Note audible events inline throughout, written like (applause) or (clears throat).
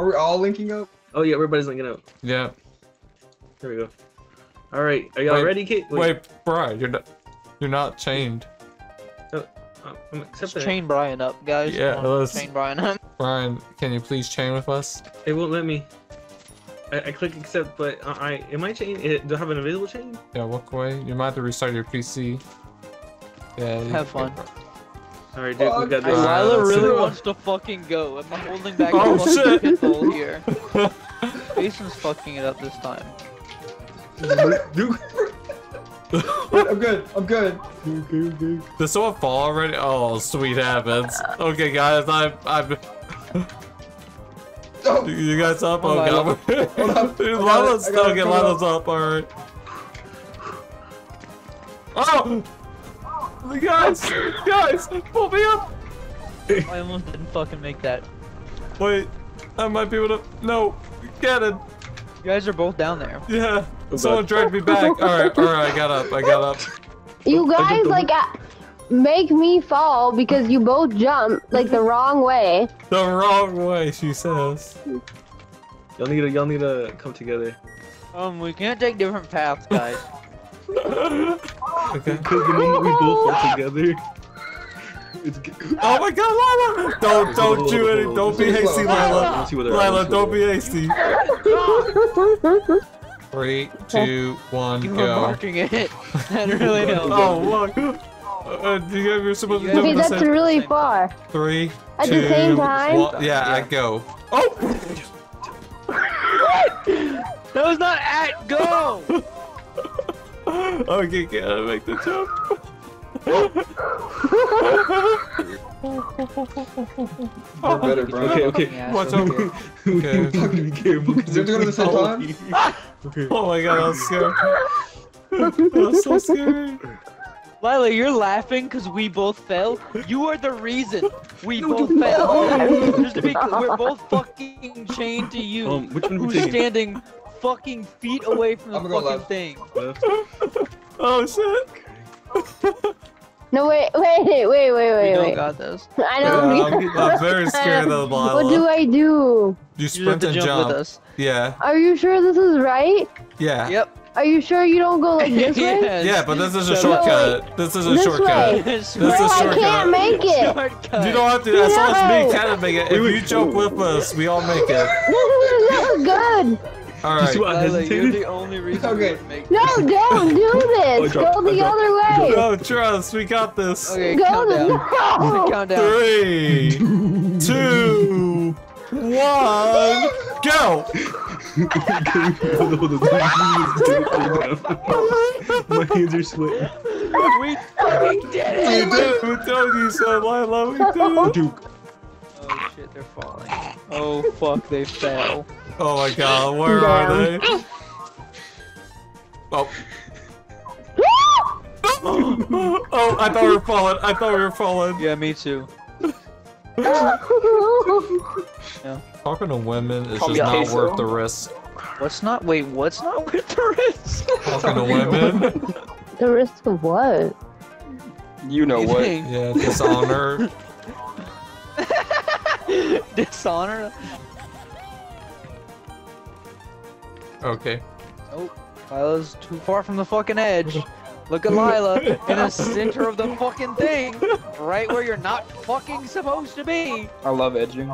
Are we all linking up? Oh yeah, everybody's linking up. Yeah. There we go. All right, are y'all Wait, ready, Kate? Wait, Brian, you're not you're not chained. uh, I'm Let's it. chain Brian up, guys. Yeah, let's- chain Brian up. (laughs) Brian, can you please chain with us? It won't let me. I, I click accept, but I, I am I chain? It, do I have an invisible chain? Yeah, walk away. You might have to restart your PC. Yeah. you- Have fun. All right, dude, we got this. Alright, Lila let's really do wants to fucking go. I'm holding back Oh, the fucking shit. pit here. (laughs) Jason's fucking it up this time. Dude, (laughs) I'm good. I'm good. Did someone fall already? Oh, sweet heavens. Okay, guys, I'm I'm. Oh, You guys up? Hold Oh on. god. Hold on. (laughs) Dude, I got it, Lila's I got it, okay, come on. Lila's up. All right. Oh! Guys, guys, pull me up. I almost didn't fucking make that. Wait, I might be able to. No, get it. You guys are both down there. Yeah. Someone God. dragged me back. All right, all right. I got up. I got up. You guys the- like make me fall because you both jump like the wrong way. The wrong way, she says. y'all need to y'all need to come together. Um, we can't take different paths, guys. (laughs) Okay. Because the moment we both fall together, it's. Oh my God, Lila! Don't, don't do it. Don't be hasty, Lila. Let's see what they're- Lila, don't be hasty. Three, two, one, You were go. marking it. (laughs) that really helped. Oh look. Uh, do you have your supposed to You do okay, that's really far. Three, At the same time? one- yeah, I go. Oh! That was not at go! (laughs) Okay, gotta make the jump. We're better, bro. Okay, okay. Yeah, Watch out. Okay. we have to be careful. Is it doing it at the same time? Okay. Oh my god, I was scared. (laughs) That was so scary. Lila, you're laughing because we both fell. You are the reason we both fell. Just to be clear, we're both fucking chained to you. Um, which one are we who's taking? standing fucking feet away from the I'm gonna fucking left. thing. Left. (laughs) Oh shit. (laughs) No wait, wait, wait, wait, We wait, don't wait. got this. I Yeah. I'm, I'm very scared though, What do I do? You You just sprint to and jump, jump. with us. Yeah, Are you sure this is right? yeah. Yep. Are you sure you don't go like (laughs) this way? Yeah, but this is a Shut shortcut. This is a This shortcut. way. This Bro, is a I shortcut. can't make it. Shortcut. You don't have to, as long as me and No. Make it. If you jump with us, we all make it. This is good. Alright. see what I Lila, you're hesitated? the only reason Okay. make No, don't do (laughs) this. drop- Go the other way. No, trust, we got this. Okay, Go count the down. (laughs) no. Count down. Three, two, one, go! Hold on, hold on. My hands are sweating. We fucking did We it! did it! We told you so, Lila, we (laughs) did it! Duke. Oh shit, they're falling. Oh fuck, they fell. Oh my god, (laughs) where are they? Oh. (laughs) oh, I thought we were falling. I thought we were falling. Yeah, me too. (laughs) Talking to women is Call just not queso. worth the risk. What's not? Wait, what's not with the risk? Talking to women, the risk of what? You know what? yeah, dishonor. Dishonor. Okay. Oh, Lila's too far from the fucking edge. Look at Lila in the center of the fucking thing, right where you're not fucking supposed to be. I love edging.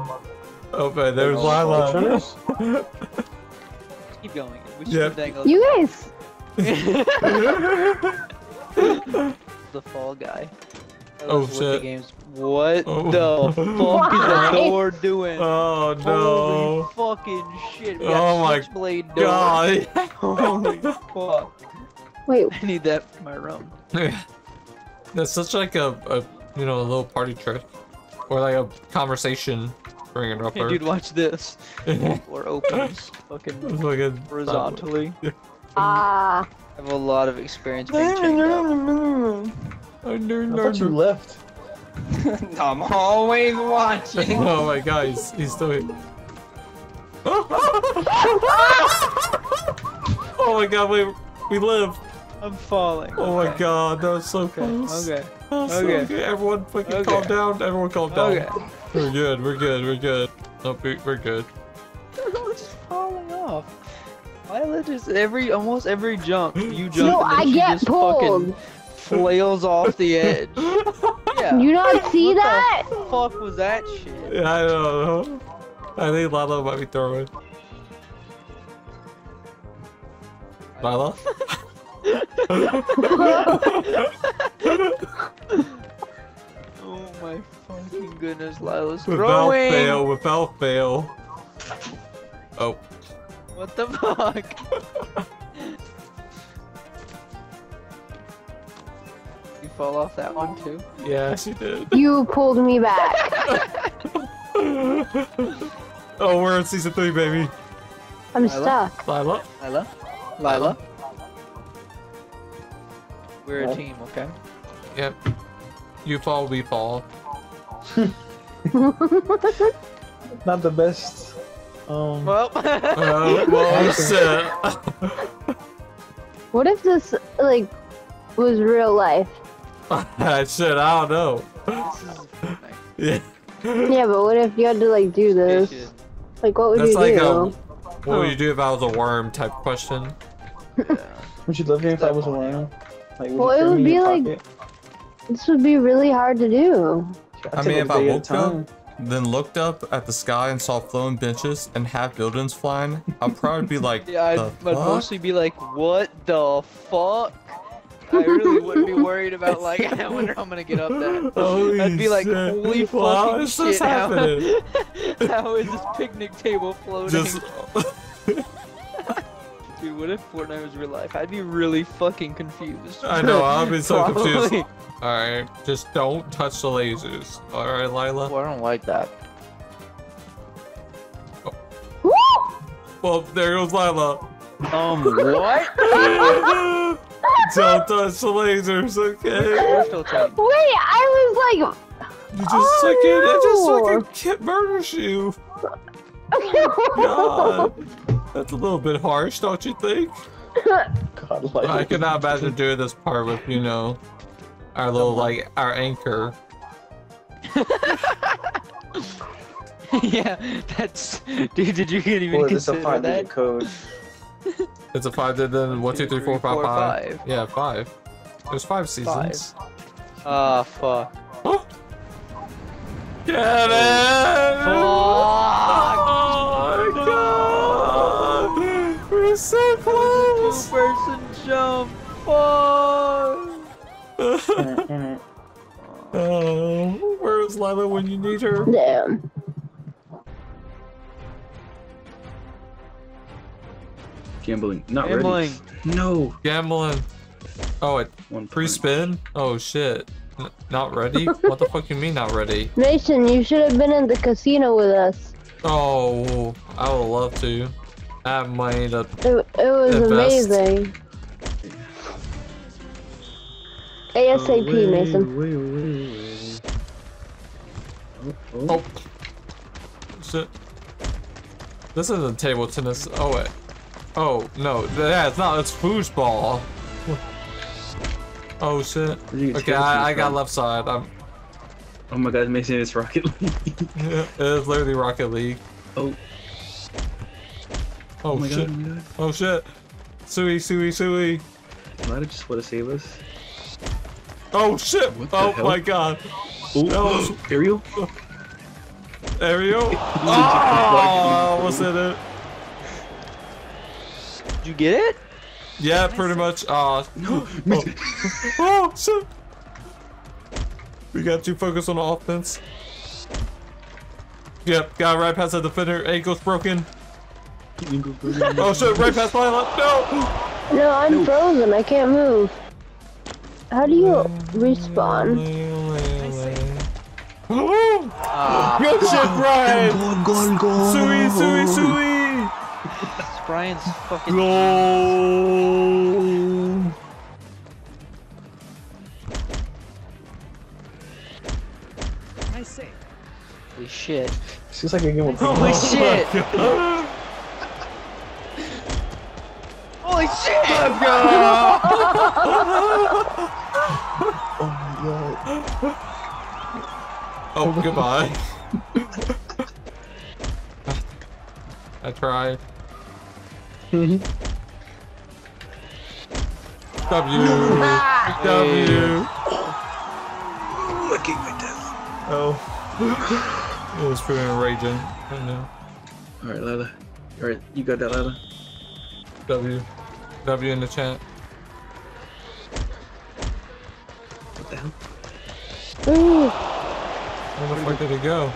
Oh man, there's Lila. (laughs) Keep going. We should Yep. dangle You guys. (laughs) the fall guy. That Oh, shit. The game's... What Oh. the fuck is (laughs) Why? the door doing? Oh no. Holy fucking shit. We Oh got my switchblade door. God. (laughs) Holy fuck. Wait, I need that for my room. (laughs) That's such like a, a you know a little party trick, or like a conversation bring it up. Hey, dude, watch this. Door opens fucking Fucking horizontally. ah, I have a lot of experience being chained up. I thought you left. (laughs) I'm always watching. (laughs) Oh my god, he's, he's still here. (laughs) oh my god, we we live. I'm falling. Oh my god, that was so close. Okay. That was so okay. good. Everyone fucking Okay. calm down. Everyone calm down. Okay. We're good. We're good. We're good. No, we- we're good. falling off. Lila just every almost every jump you (gasps) jump. No, and then I she get just pulled. fucking flails off the edge. (laughs) Yeah. You not see What the that? fuck was that shit? Yeah, I don't know. I think Lila might be throwing. Lila? (laughs) Oh my fucking goodness, Lila's Without fail, without fail. Oh, What the fuck? (laughs) fall off that one too? yeah, she did. You pulled me back. (laughs) (laughs) Oh, we're in season three, baby. I'm Lila? stuck. Lila? Lila? Lila? We're a team, okay? Yep. You fall, we fall. (laughs) Not the best. Um, Well, Uh, well, shit. What if this like was real life? (laughs) shit, I don't know. this is Fortnite. Yeah. Yeah, but what if you had to like do this? Like, what would That's you like a do? Um, what would you do if I was a worm type question? Yeah. would you live here if I was around? Like, Well, it would be like- pocket? This would be really hard to do. I'd I mean, if I day at woke up, then looked up at the sky and saw flowing benches and half buildings flying, I'd probably be like, (laughs) Yeah, I'd, the I'd fuck? mostly be like, what the fuck? I really (laughs) wouldn't be worried about like, (laughs) I wonder how I'm gonna get up that. Holy I'd be like, shit. holy Wow, fucking is this shit, how, (laughs) how is this picnic table floating? Just Dude, what if Fortnite was real life? I'd be really fucking confused. I know, I'll be so Probably. confused. Alright, just don't touch the lasers. Alright, Lila? Well, I don't like that. Woo! Well, there goes Lila. Um, what? Don't touch the lasers, okay? We're still team. Wait, I was like, You just took it, it just Oh, no. fucking kid murders you. (laughs) God. That's a little bit harsh, don't you think? God, like, I cannot imagine doing this part with, you know, our little, like, our anchor. (laughs) yeah, that's. Dude, did you even Boy, this is a consider five that? code. It's a five, then then one, two, three, four, five, Four, five. five. Yeah, five. There's five seasons. Ah, fuck. Get it! Fuck! Oh my god! We're so close! Two person jump. Fuck! Mm, Oh, where's Lila when you need her? damn. Gambling. Not Gambling. ready. No. Gambling. Oh, it One pre-spin? Oh shit. N- not ready? (laughs) what the fuck you mean not ready? Mason, you should have been in the casino with us. Oh, I would love to. I have money to. It, it was Invest. amazing. ASAP, Away, oh, Mason. away, away, away. Oh, oh. Oh. Shit. This isn't table tennis. Oh, wait. Oh, no. Yeah, it's not. It's foosball. Oh, shit. Where'd you get Okay, I, I got left side. I'm. Oh my god, Mason is Rocket League. (laughs) it's literally Rocket League. oh, Oh, oh my shit. god, oh god. Oh, shit. Sui, sui, sui. Might have just want to save us. Oh, shit. Oh, hell? my god. Oh, No. Ariel? Ariel? Oh, I almost hit it. Did you get it? Yeah, pretty much. (gasps) Aw. No, (gasps) Oh. (laughs) oh, shit. We got to focus on offense. Yep, got right past the defender. Ankle's broken. (laughs) Oh shit, right past Violet. No! No, I'm frozen. I can't move. How do you respawn? Oh, Ah, Good shit, Brian! Gone, gone, gone. Sui, sui, sui! Brian's fucking. Goal! Holy shit. Seems like a game of Holy shit! Oh Holy shit! Oh my god. Oh, oh goodbye. (laughs) I tried. W. W. Look at my death. Oh. it was pretty enraging. I know. All right, Lila. All right, you got that, Lila. W. W in the chat. What the hell? Ooh, Where the fuck did it go?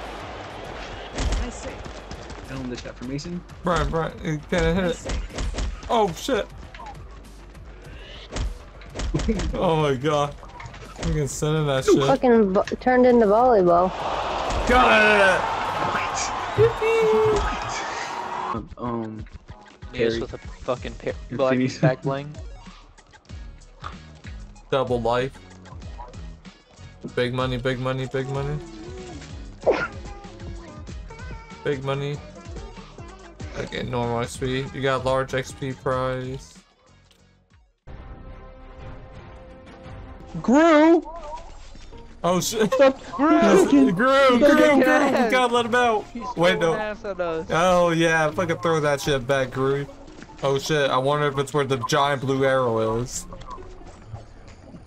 Tell him the chat for Mason. Brian, Brian, you can't hit it. Oh shit. (laughs) oh my god. We can send in that shit. fucking turned into volleyball. Got it. Um, Yes, with a fucking pair, black back bling. Double life. Big money, big money, big money. Big money. Okay, normal XP. You got large XP prize. Gru. Oh shit. Gru. Gru, grew, grew, we gotta let him out. He's Wait, no. ass at us. Oh yeah, fucking throw that shit back, Groot. Oh shit, I wonder if it's where the giant blue arrow is.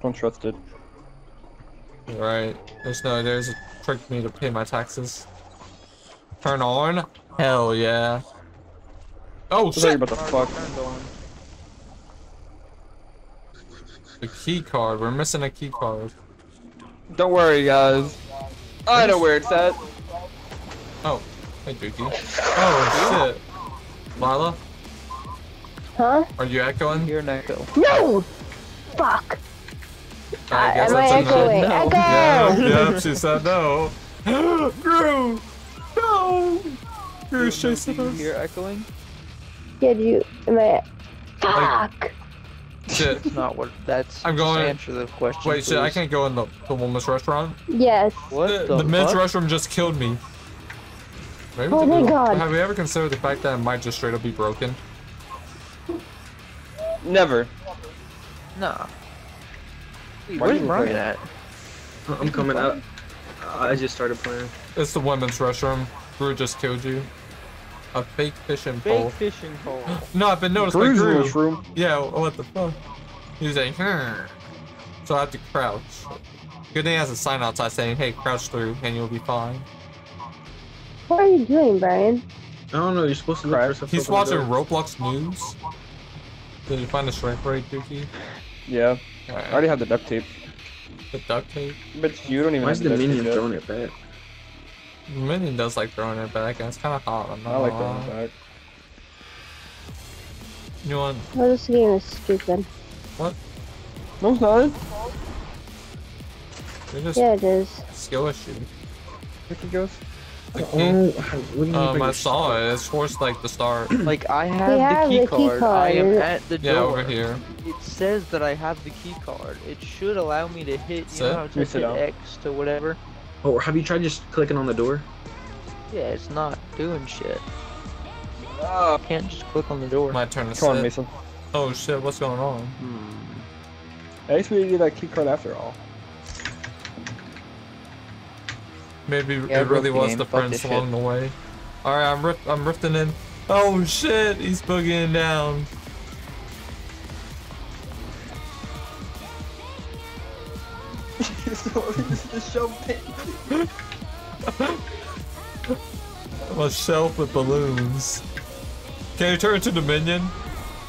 Don't trust it. Right. There's no there's a trick for me to pay my taxes. Turn on? Hell yeah. Oh What are shit! about to fuck? Turned. The key card. We're missing a key card. Don't worry, guys. I know where it's at. Oh, hey Dookie. Oh shit. Lila, Huh? are you echoing? Here, Neko. No! Fuck. I Uh, guess am I that's a no. echoing? no. Echo! (laughs) Yeah, yeah, she said no. (gasps) Gru! No! Gru's Do chasing you us. hear echoing? Did you? Am I? Fuck. Shit. That's not what. That's. I'm going- Just answer the question. Wait, shit, I can't go in the, the woman's restaurant? Yes. What the the, the men's fuck? restroom just killed me. Maybe Oh my God. Have we ever considered the fact that it might just straight up be broken? Never. Nah. Wait, Why where's you Brian playing? at? I'm coming out. I just started playing. It's the women's restroom. Gru just killed you. A fake fishing Fake pole. fishing pole. (gasps) No, I've been noticed by Gru's Gru. this room. Yeah, what the fuck? He's like, hmm. So I have to crouch. Good thing he has a sign outside saying, hey, crouch through and you'll be fine. What are you doing, Brian? I don't know. You're supposed to look Right. for. He's watching the. Roblox News. Did you find the shrink ray, Dookie? Yeah. I already have the duct tape. The duct tape. But you don't even Why have is the the duct minion tape yet. throwing it back? Minion does like throwing it back, and it's kind of hot. I'm not I like gonna throwing it back. You want Well, this game is stupid. What? No, it's not. You're just Yeah, it is. skill issue. Ricky goes. The key- Oh, what do you mean? Um, I saw it. It's forced like the start. (clears throat) Like I have, We have the, key the key card. I am at the door. Yeah, door. over here. It says that I have the key card. It should allow me to hit. You Sit. know how to sit hit. X to whatever. Oh, have you tried just clicking on the door? Yeah, it's not doing shit. I can't just click on the door. My turn to come on. Mason. Oh shit, what's going on? Hmm. I guess we need that key card after all. Maybe Yeah, it really the was game. the Fuck friends this along the way. All right, I'm rip I'm rifting in. Oh shit, he's boogieing down. (laughs) A shelf with balloons. Can you turn into the minion?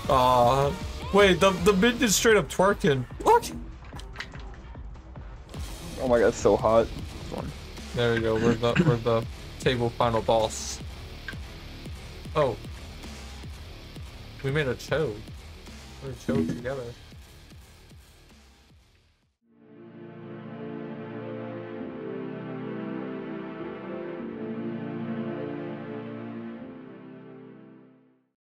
Aw. Wait, the the minion's straight up twerking. What? Oh my god, it's so hot. There we go. We're the we're the table final boss. Oh. We made a chode. We're a chode together.